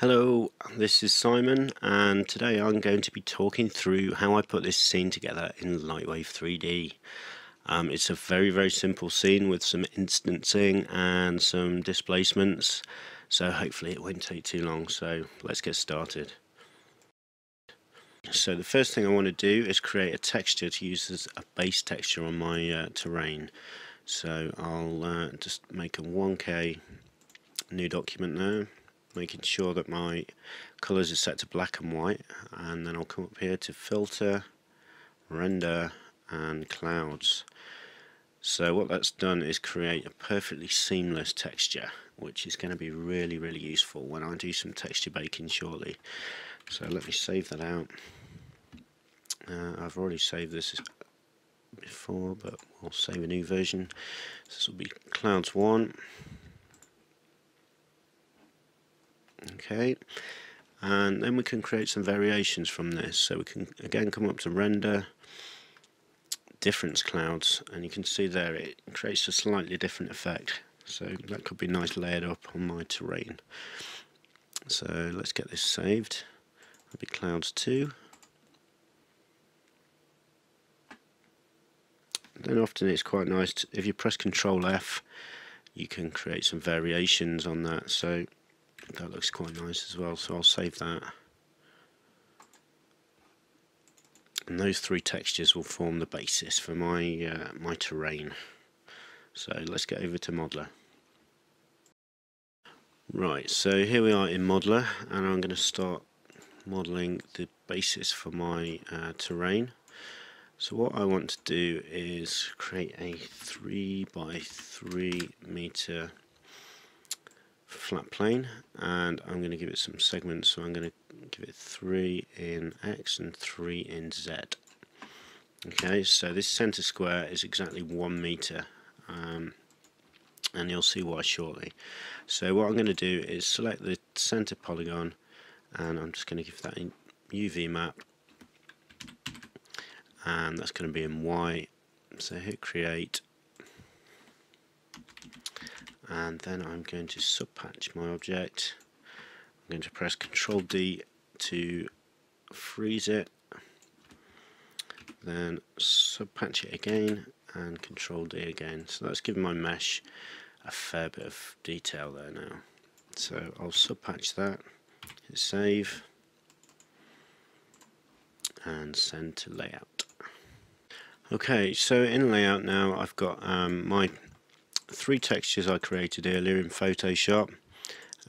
Hello, this is Simon and today I'm going to be talking through how I put this scene together in Lightwave 3D. Um, it's a very very simple scene with some instancing and some displacements so hopefully it won't take too long so let's get started. So the first thing I want to do is create a texture to use as a base texture on my uh, terrain. So I'll uh, just make a 1k new document now making sure that my colours are set to black and white and then I'll come up here to filter render and clouds. So what that's done is create a perfectly seamless texture which is going to be really really useful when I do some texture baking shortly. So let me save that out. Uh, I've already saved this before but we'll save a new version. This will be clouds 1 okay. And then we can create some variations from this. So we can again come up to render difference clouds and you can see there it creates a slightly different effect. So that could be nice layered up on my terrain. So let's get this saved. That'll be clouds 2 then often it's quite nice to, if you press control F you can create some variations on that. So that looks quite nice as well so I'll save that. And those three textures will form the basis for my uh, my terrain. So let's get over to Modeler. Right so here we are in Modeler and I'm going to start modeling the basis for my uh, terrain. So what I want to do is create a 3 by 3 meter flat plane and I'm going to give it some segments. So I'm going to give it 3 in X and 3 in Z. Okay so this center square is exactly 1 meter um, and you'll see why shortly. So what I'm going to do is select the center polygon and I'm just going to give that a UV map. And that's going to be in Y. So hit create and then I'm going to subpatch my object. I'm going to press Control D to freeze it. Then subpatch it again and Control D again. So that's giving my mesh a fair bit of detail there now. So I'll subpatch that hit save and send to layout. Okay so in layout now I've got um, my three textures I created earlier in Photoshop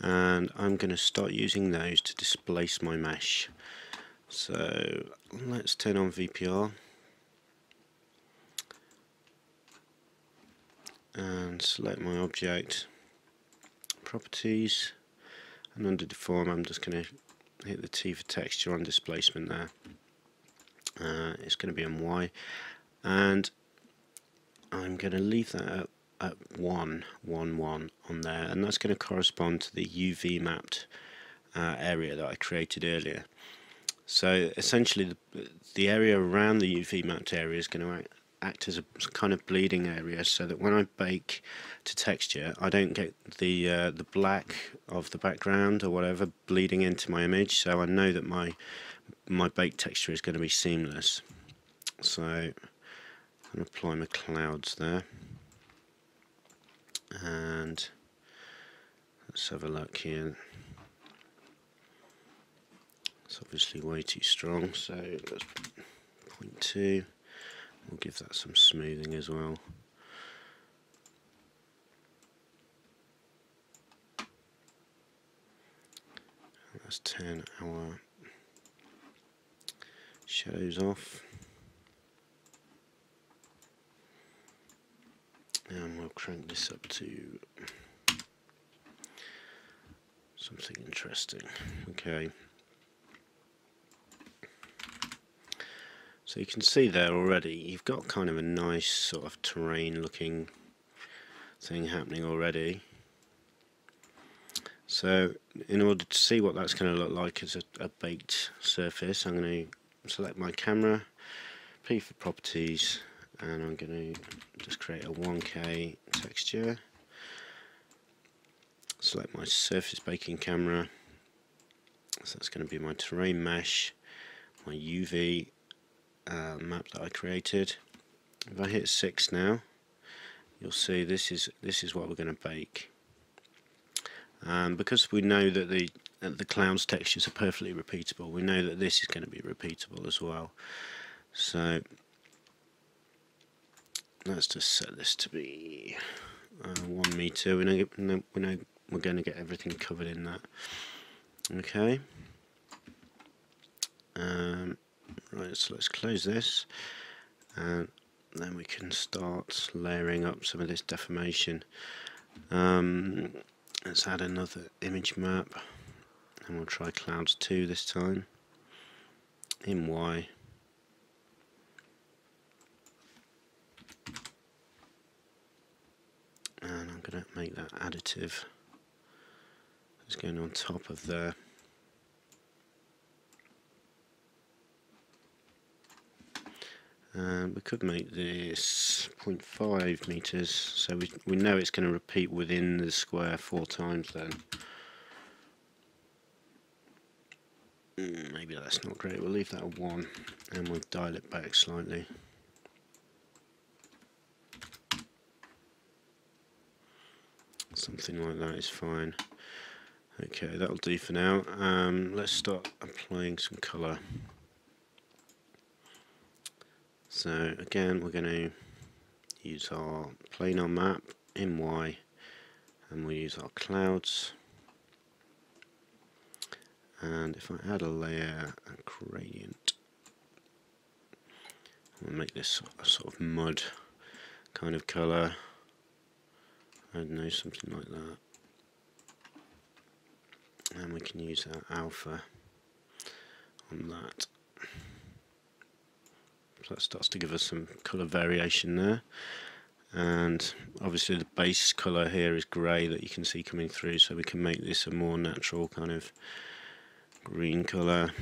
and I'm going to start using those to displace my mesh. So let's turn on VPR and select my object properties and under deform I'm just going to hit the T for texture on displacement there. Uh, it's going to be on Y. And I'm going to leave that at at 1, 1, 1 on there and that's going to correspond to the UV mapped uh, area that I created earlier. So essentially the, the area around the UV mapped area is going to act, act as a kind of bleeding area so that when I bake to texture I don't get the uh, the black of the background or whatever bleeding into my image so I know that my my bake texture is going to be seamless. So I'm going to apply my clouds there and let's have a look here. It's obviously way too strong so let's point two. We'll give that some smoothing as well. Let's turn our shadows off and we'll crank this up to something interesting okay? So you can see there already you've got kind of a nice sort of terrain looking thing happening already. So in order to see what that's going to look like as a, a baked surface I'm going to select my camera P for properties and I'm going to just create a 1k texture. Select my surface baking camera. So that's going to be my terrain mesh my UV uh, map that I created. If I hit 6 now you'll see this is this is what we're going to bake. Um, because we know that the that the clouds textures are perfectly repeatable we know that this is going to be repeatable as well. So let's just set this to be uh, one meter. We know, we know we're going to get everything covered in that. Okay. Um, right so let's close this. And then we can start layering up some of this deformation. Um, let's add another image map. And we'll try clouds 2 this time. In Y and I'm going to make that additive. It's going on top of there. And we could make this 0.5 meters so we, we know it's going to repeat within the square four times then. Mm, maybe that's not great. We'll leave that at 1 and we'll dial it back slightly something like that is fine. Okay that'll do for now. Um, let's start applying some colour. So again we're going to use our planar map in Y and we'll use our clouds. And if I add a layer and gradient we'll make this a sort of mud kind of colour I don't know, something like that. And we can use our alpha on that. So that starts to give us some colour variation there. And obviously the base colour here is grey that you can see coming through, so we can make this a more natural kind of green colour.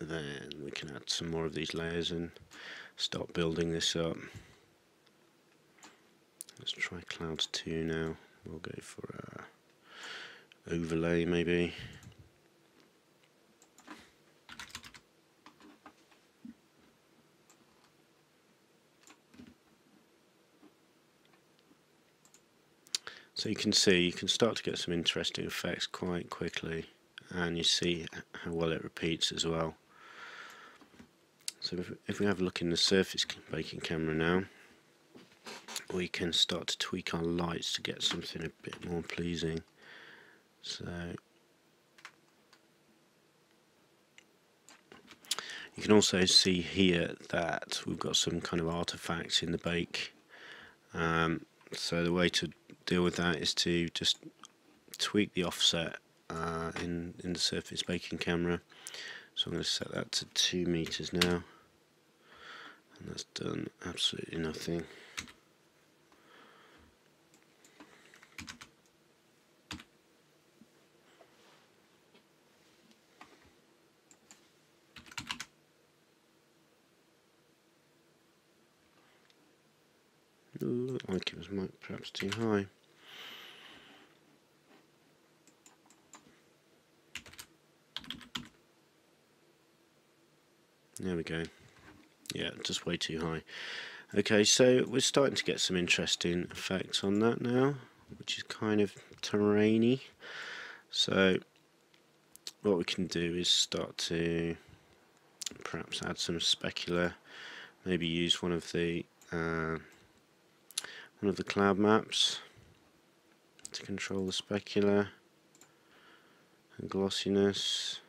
Then we can add some more of these layers in start building this up. Let's try clouds 2 now. We'll go for a overlay maybe. So you can see, you can start to get some interesting effects quite quickly and you see how well it repeats as well. So if, if we have a look in the surface baking camera now, we can start to tweak our lights to get something a bit more pleasing. So you can also see here that we've got some kind of artifacts in the bake. Um, so the way to deal with that is to just tweak the offset uh, in, in the surface baking camera. So I'm going to set that to 2 meters now and that's done absolutely nothing Looked like it was perhaps too high. There we go yeah just way too high. Okay so we're starting to get some interesting effects on that now which is kind of terrainy. So what we can do is start to perhaps add some specular maybe use one of the uh, one of the cloud maps to control the specular and glossiness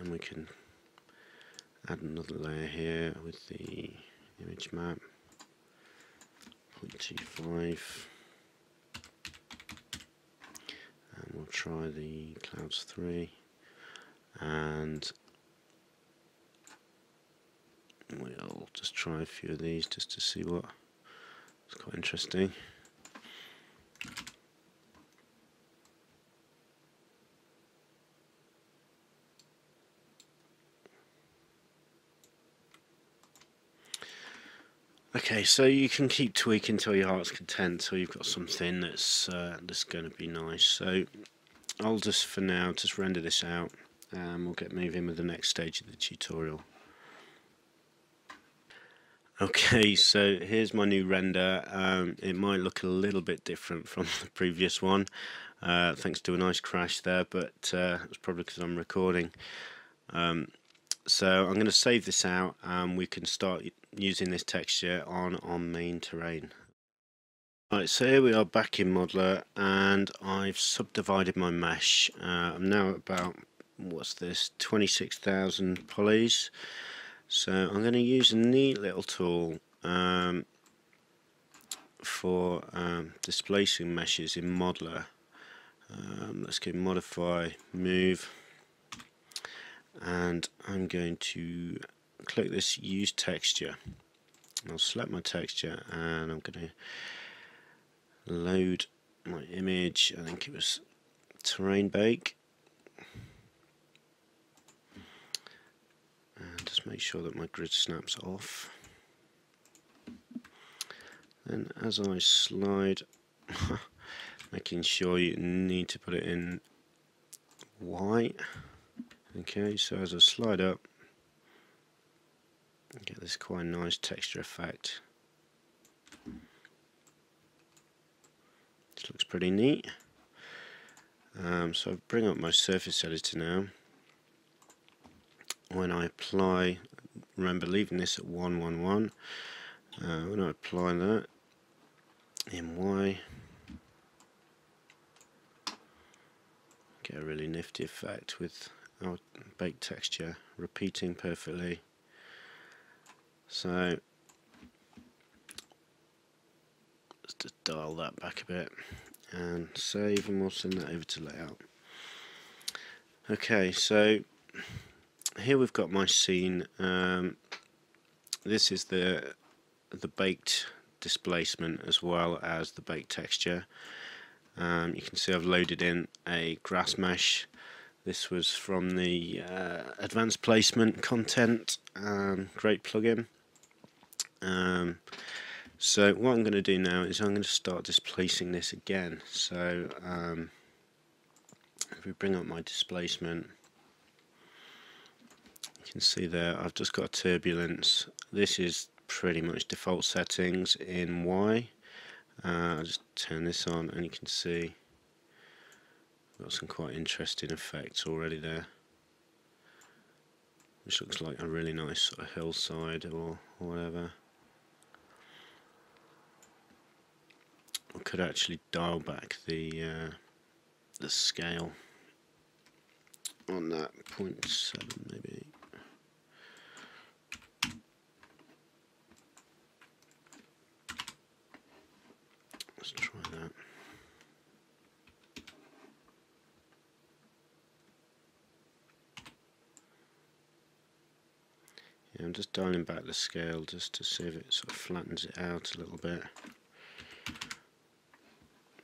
and we can add another layer here with the image map. 0.25 and we'll try the clouds 3 and we'll just try a few of these just to see what it's quite interesting Okay, so you can keep tweaking till your heart's content till you've got something that's uh, that's going to be nice. So I'll just for now just render this out and we'll get moving with the next stage of the tutorial. Okay, so here's my new render. Um, it might look a little bit different from the previous one, uh, thanks to a nice crash there, but uh, it's probably because I'm recording. Um, so I'm going to save this out and we can start using this texture on on main terrain. Right, so here we are back in Modeler and I've subdivided my mesh. Uh, I'm now about, what's this, 26,000 polys. So I'm going to use a neat little tool um, for um, displacing meshes in Modeler. Um, let's go modify, move, and I'm going to click this use texture. I'll select my texture and I'm going to load my image. I think it was terrain bake. And just make sure that my grid snaps off. Then as I slide, making sure you need to put it in white. Okay, so as I slide up, get this quite nice texture effect. This looks pretty neat. Um, so I bring up my surface editor now. When I apply, remember leaving this at 111, uh, when I apply that in Y, get a really nifty effect with our baked texture repeating perfectly. So let's just dial that back a bit and save and we'll send that over to layout. Okay so here we've got my scene. Um, this is the the baked displacement as well as the baked texture. Um, you can see I've loaded in a grass mesh this was from the uh, advanced placement content, um, great plugin. Um, so what I'm going to do now is I'm going to start displacing this again. So um, if we bring up my displacement, you can see there I've just got a turbulence. This is pretty much default settings in Y. Uh, I'll just turn this on and you can see Got some quite interesting effects already there. Which looks like a really nice sort of hillside or, whatever. I could actually dial back the uh, the scale on that 0.7 maybe. Let's try that. Yeah, I'm just dialing back the scale just to see if it sort of flattens it out a little bit.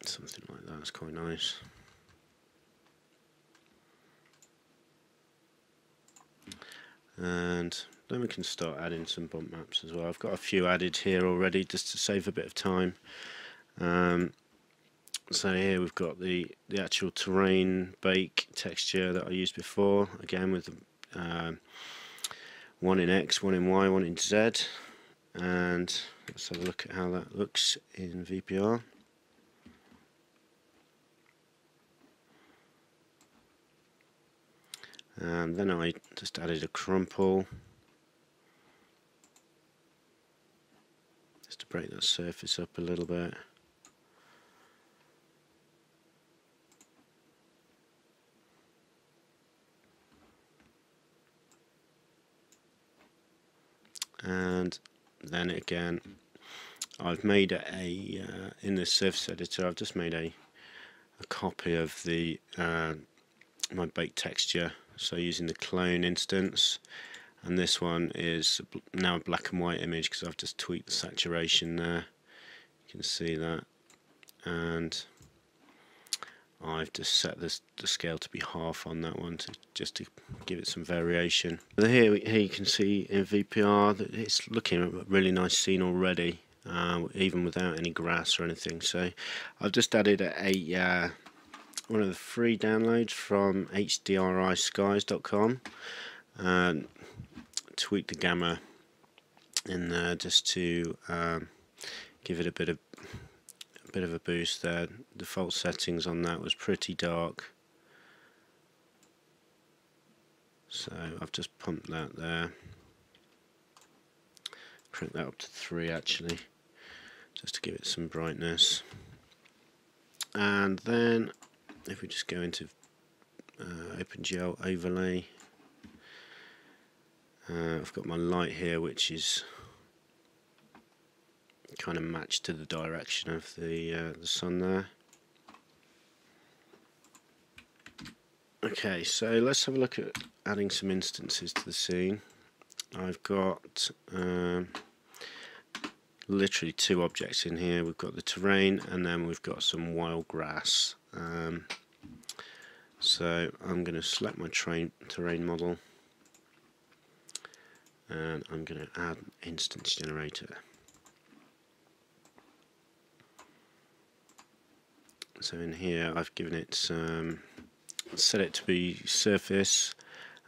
Something like that is quite nice. And then we can start adding some bump maps as well. I've got a few added here already just to save a bit of time. Um, so here we've got the, the actual terrain bake texture that I used before, again with the, uh, one in X, one in Y, one in Z and let's have a look at how that looks in VPR. And then I just added a crumple just to break that surface up a little bit. And then again I've made a uh, in the surface editor I've just made a a copy of the uh, my baked texture. So using the clone instance. And this one is now a black and white image because I've just tweaked the saturation there. You can see that. And I've just set this, the scale to be half on that one to just to give it some variation. Here, here you can see in VPR that it's looking a really nice scene already, uh, even without any grass or anything. So I've just added a, uh, one of the free downloads from hdriskies.com and tweak the gamma in there just to um, give it a bit of bit of a boost there. Default settings on that was pretty dark. So I've just pumped that there. Crank that up to 3 actually, just to give it some brightness. And then if we just go into uh, OpenGL overlay, uh, I've got my light here which is kind of match to the direction of the, uh, the sun there. Okay, so let's have a look at adding some instances to the scene. I've got um, literally two objects in here. We've got the terrain and then we've got some wild grass. Um, so I'm going to select my train, terrain model and I'm going to add an instance generator. So in here I've given it some set it to be surface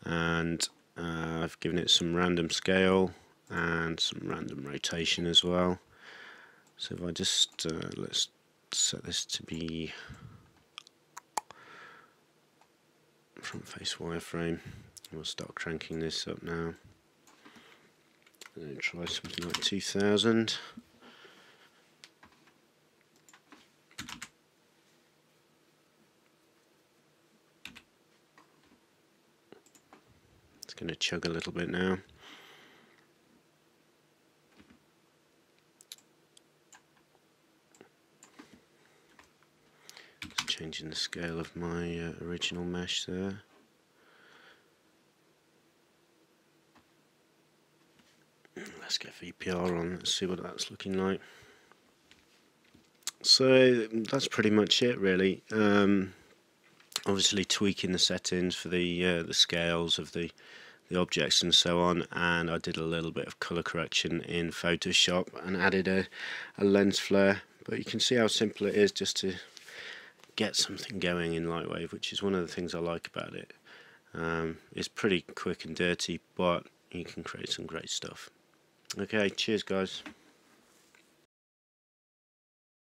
and uh, I've given it some random scale and some random rotation as well. So if I just uh, let's set this to be front face wireframe. We'll start cranking this up now. And try something like 2000 going to chug a little bit now. Just changing the scale of my uh, original mesh there. Let's get VPR on, let's see what that's looking like. So that's pretty much it really. Um, obviously tweaking the settings for the uh, the scales of the the objects and so on and I did a little bit of color correction in Photoshop and added a, a lens flare. But you can see how simple it is just to get something going in Lightwave which is one of the things I like about it. Um, it's pretty quick and dirty but you can create some great stuff. Okay cheers guys